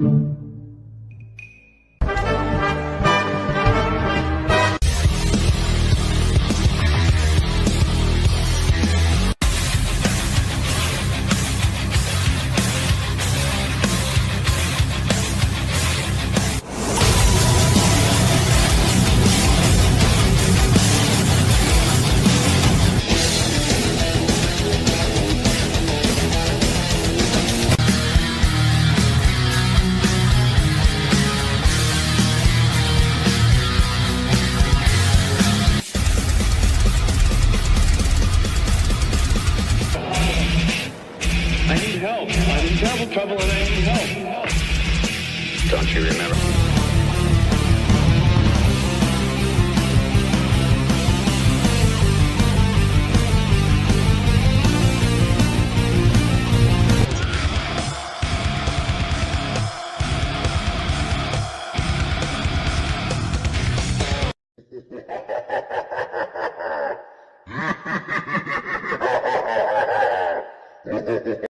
I travel trouble and I need help. Don't you remember?